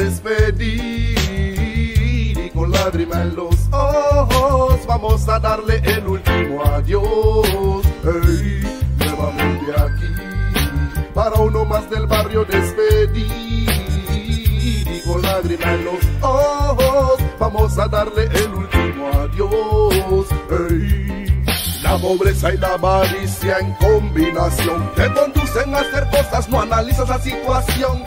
despedir y con lágrima en los ojos vamos a darle el último adiós. Hey, nuevamente aquí para uno más del barrio despedir y con lágrima en los ojos vamos a darle el último adiós. Hey. La pobreza y la avaricia en combinación te conducen a hacer cosas, no analizas la situación.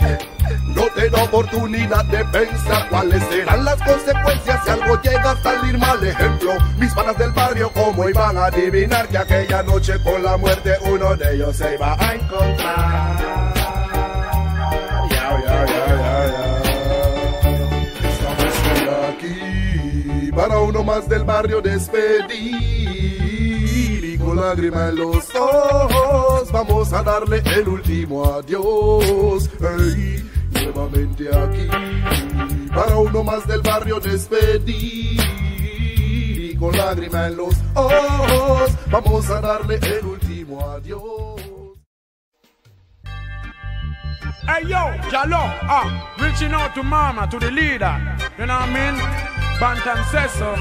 Oportunidad de pensar cuáles serán las consecuencias si algo llega a salir mal. Ejemplo, mis panas del barrio, cómo iban a adivinar que aquella noche con la muerte uno de ellos se iba a encontrar. Ya, ya, ya, ya, ya. Estamos aquí para uno más del barrio despedir y con lágrima en los ojos vamos a darle el último adiós. Hey, nuevamente aquí para uno más del barrio despedir y con lágrima en los ojos vamos a darle el último adiós. Hey yo, Jalo, ah, reaching out to mama, to the leader. You know what I mean? Bantan Seso,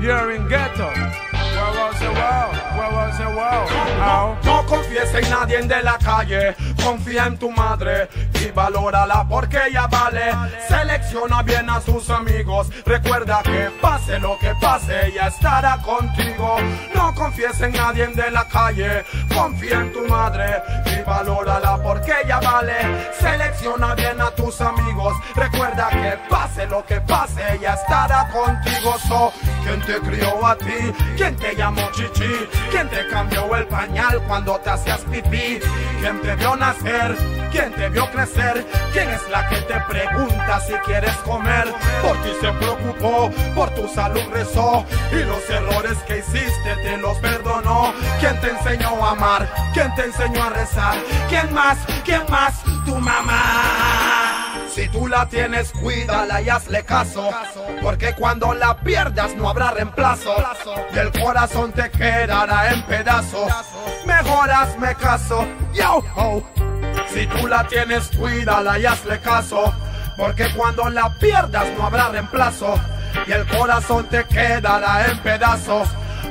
you're in ghetto. Where was the world? Where was the world? Ow. No confíes en nadie de la calle, confía en tu madre y valórala porque ella vale. Selecciona bien a sus amigos, recuerda que pase lo que pase, ella estará contigo. No confíes en nadie de la calle, confía en tu madre y valórala porque ella vale. Selecciona bien a tus amigos, recuerda que pase lo que pase, ella estará contigo. So, ¿quién te crió a ti? ¿Quién te llamó chichi? ¿Quién te cambió el pañal cuando te hacías pipí? ¿Quién te vio ¿Quién te vio crecer? ¿Quién es la que te pregunta si quieres comer? Por ti se preocupó, por tu salud rezó y los errores que hiciste te los perdonó. ¿Quién te enseñó a amar? ¿Quién te enseñó a rezar? ¿Quién más? ¿Quién más? Tu mamá. Si tú la tienes, cuídala y hazle caso. Porque cuando la pierdas no habrá reemplazo. Y el corazón te quedará en pedazos. Mejor hazme caso. Yo. Si tú la tienes, cuídala y hazle caso. Porque cuando la pierdas no habrá reemplazo. Y el corazón te quedará en pedazos.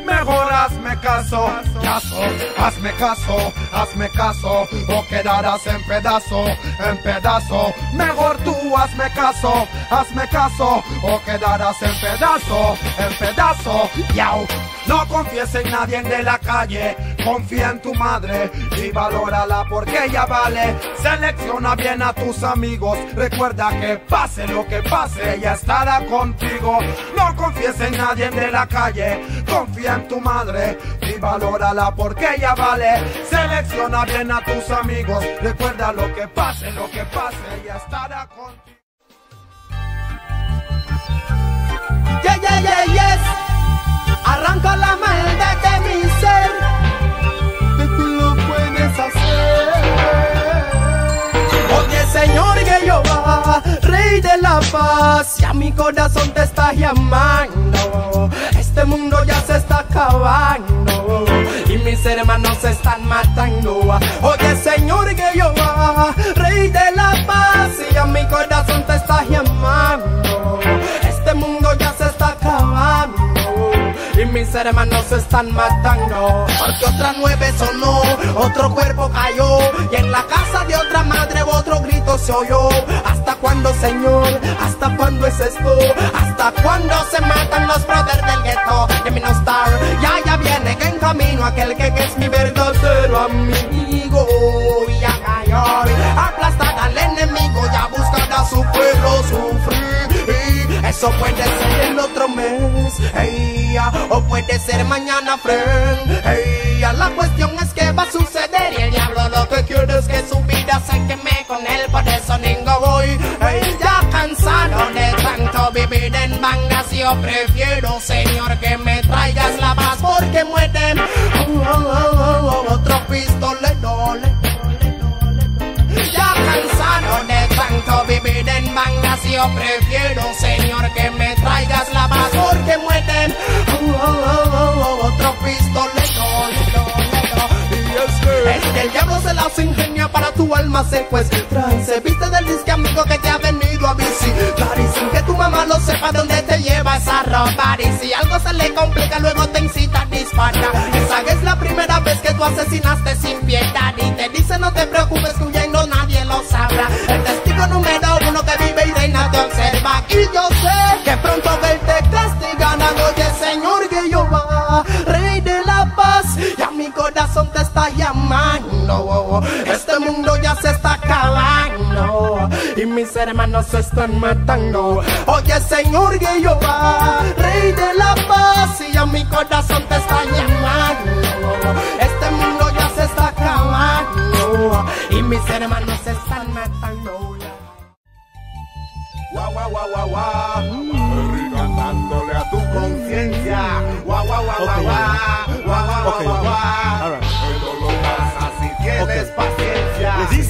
Mejor hazme caso, caso, hazme caso, hazme caso, o quedarás en pedazo, en pedazo. Mejor tú hazme caso, hazme caso, o quedarás en pedazo, en pedazo. Yao. No confíes en nadie de la calle, confía en tu madre y valórala porque ella vale. Selecciona bien a tus amigos, recuerda que pase lo que pase, ella estará contigo. No confíes en nadie de la calle, confía en tu madre y valórala porque ella vale. Selecciona bien a tus amigos, recuerda lo que pase, lo que pase, ella estará contigo. Yeah, yeah, yeah, yes. Arranca la maldad de mi ser. Señor Jehová, Rey de la paz, ya mi corazón te está llamando. Este mundo ya se está acabando y mis hermanos se están matando. Oye, Señor Jehová, Rey de la paz, ya mi corazón te está llamando. Este mundo ya se está acabando y mis hermanos se están matando. Porque otra nueve sonó, otro cuerpo cayó oyó. ¿Hasta cuándo, Señor? ¿Hasta cuándo es esto? ¿Hasta cuándo se matan los brothers del gueto? De mi star, ya ya viene que en camino aquel que, es mi verdadero amigo. Y ya cayó, aplastar al enemigo, ya buscará su pueblo sufrir. Eso puede ser el otro mes, ey, ya, o puede ser mañana, friend. ey, ya. la cuestión es que va a suceder yo prefiero, Señor, que me traigas la paz porque mueren. Oh, oh, otro pistolero, le- ya cansado de tanto vivir en bandas Yo prefiero, Señor, que me traigas la paz Porque mueren Otro pistolero el diablo se las ingenia para tu alma más se encuentran. Se viste del disque amigo que te ha venido a visitar. Y sin que tu mamá lo sepa dónde te lleva esa ropa. Y si algo se le complica, luego te incita a disparar. Esa es la primera vez que tú asesinaste sin piedad. Y te dice no te preocupes, que huyendo nadie lo sabrá. El testigo número uno que vive y reina te observa. Y yo sé que pronto Este mundo ya se está acabando. Y mis hermanos se están matando. Oye, Señor Jehová, Rey de la paz. Y a mi corazón te está llamando. Este mundo ya se está acabando. Y mis hermanos se están matando. Guau, guau, guau, guau, guau. Cantándole a tu conciencia.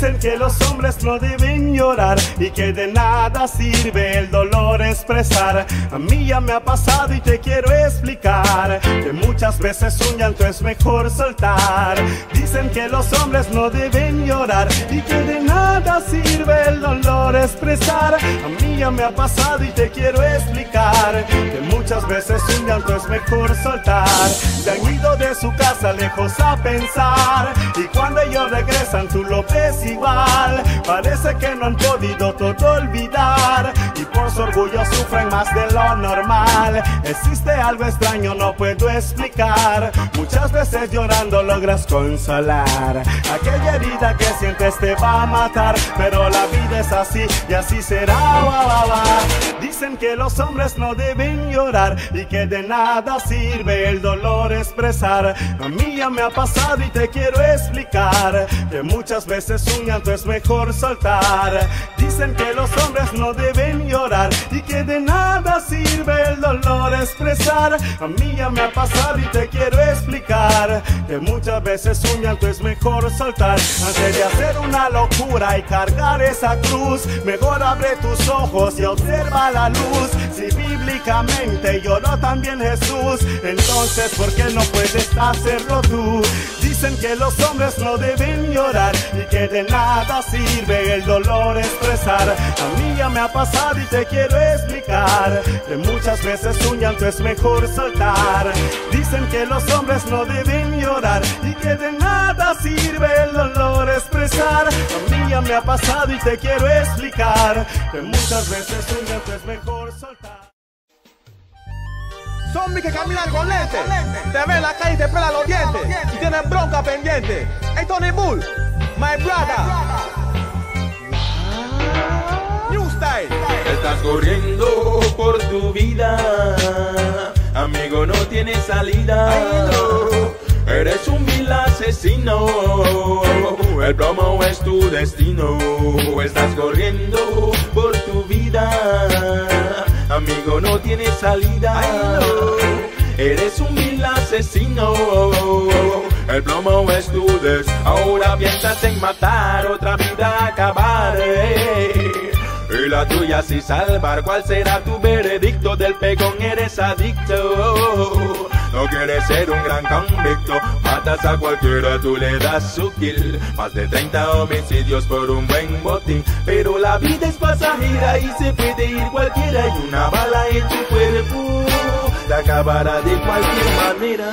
Dicen que los hombres no deben llorar y que de nada sirve el dolor expresar. A mí ya me ha pasado y te quiero explicar que muchas veces un llanto es mejor soltar. Dicen que los hombres no deben llorar y que de nada sirve el dolor expresar. A mí ya me ha pasado y te quiero explicar que muchas veces un llanto es mejor soltar. Se han ido de su casa lejos a pensar y cuando ellos regresan tú lo ves igual. Parece que no han podido todo olvidar y por su orgullo sufren más de lo normal. Existe algo extraño, no puedo explicar. Muchas veces llorando logras consolar. Aquella herida que sientes te va a matar, pero la vida es así y así será. Wa, wa, wa. Dicen que los hombres no deben llorar y que de nada sirve el dolor expresar. A mí ya me ha pasado y te quiero explicar que muchas veces un llanto es mejor soltar. Dicen que los hombres no deben llorar y que de nada sirve el dolor expresar. A mí ya me ha pasado y te quiero explicar que muchas veces un llanto es mejor soltar. Antes de hacer una locura y cargar esa cruz, mejor abre tus ojos y observa la luz. Si bíblicamente lloró también Jesús, entonces ¿por qué no puedes hacerlo tú? Dicen que los hombres no deben llorar y que de nada sirve el dolor expresar. A mí ya me ha pasado y te quiero explicar que muchas veces un llanto es mejor soltar. Dicen que los hombres no deben llorar y que de nada sirve el dolor expresar. Me ha pasado y te quiero explicar que muchas veces un llanto es mejor soltar. Zombie que caminan con lentes, te ve en la calle y te pela los dientes y tienen bronca pendiente. Hey Tony Bull, my brother. New style. Estás corriendo por tu vida, amigo, no tienes salida. Eres un vil asesino, el plomo es tu destino. Estás corriendo por tu vida, amigo, no tienes salida. Eres un vil asesino, el plomo es tu destino. Ahora piensas en matar, otra vida acabar. Y la tuya si salvar, ¿cuál será tu veredicto? Del pegón eres adicto. No quieres ser un gran convicto, matas a cualquiera, tú le das su kill. Más de 30 homicidios por un buen botín. Pero la vida es pasajera y se puede ir cualquiera. Y una bala en tu cuerpo te acabará de cualquier manera.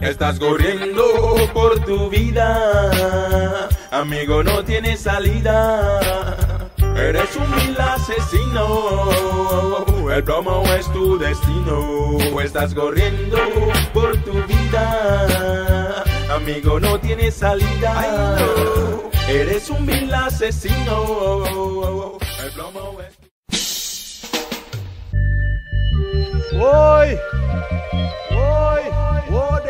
Estás corriendo por tu vida, amigo, no tienes salida. Eres un vil asesino, el plomo es tu destino. Estás corriendo por tu vida, amigo, no tienes salida. Eres un vil asesino, el plomo es Voy, voy, voy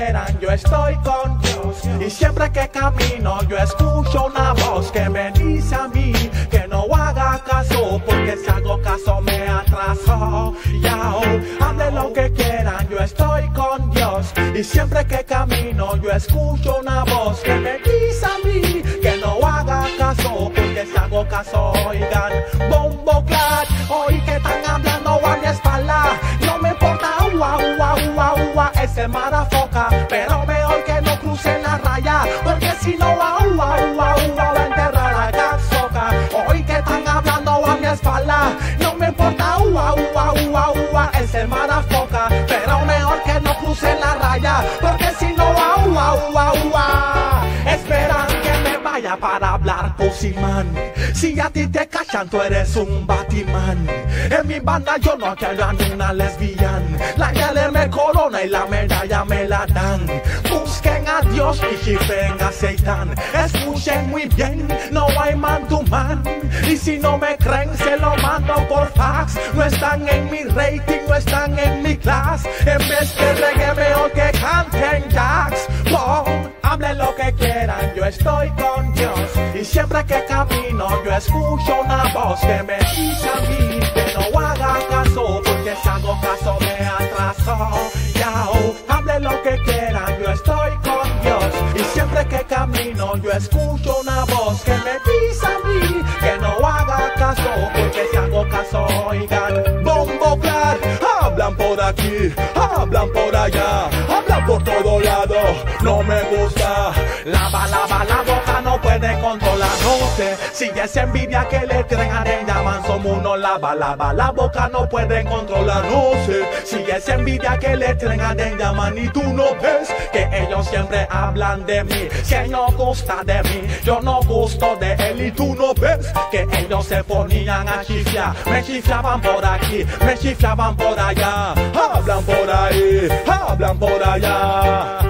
quieran, yo estoy con Dios. Y siempre que camino, yo escucho una voz que me dice a mí que no haga caso, porque si hago caso me atraso. Yao, hablen lo que quieran, yo estoy con Dios. Y siempre que camino, yo escucho una voz que me dice a mí que no haga caso, porque si hago caso oigan. Bombo clad, hoy que están hablando a mi espalda. No me importa, guau, guau, guau, guau, ese marafoca. Para hablar Pusimán. Si a ti te cachan, tú eres un Batman. En mi banda yo no quiero a una lesbiana. La gale me corona y la medalla me la dan. Busquen a Dios y chifren a Satan. Escuchen muy bien, no hay man to man. Y si no me creen, se lo mando por fax. No están en mi rating, no están en mi class. En vez de reggae, mejor que canten jacks. Hablen lo que quieran, yo estoy con Dios. Y siempre que camino, yo escucho una voz que me dice a mí que no haga caso, porque si hago caso me atraso. Yao, hablen lo que quieran, yo estoy con Dios. Y siempre que camino, yo escucho una voz que me dice a mí que no haga caso, porque si hago caso, oigan, bombo clad, hablan por aquí, hablan por allá, por todo lado, no me gusta. Lava, lava la boca, no puede controlar, no si es envidia que le traen a llaman somos uno, lava, lava la boca, no puede controlar, no sé si es envidia que le traen a llaman y tú no ves que ellos siempre hablan de mí, que no gusta de mí, yo no gusto de él y tú no ves que ellos se ponían a chiflar, me chiflaban por aquí, me chiflaban por allá, hablan por ahí, hablan por allá.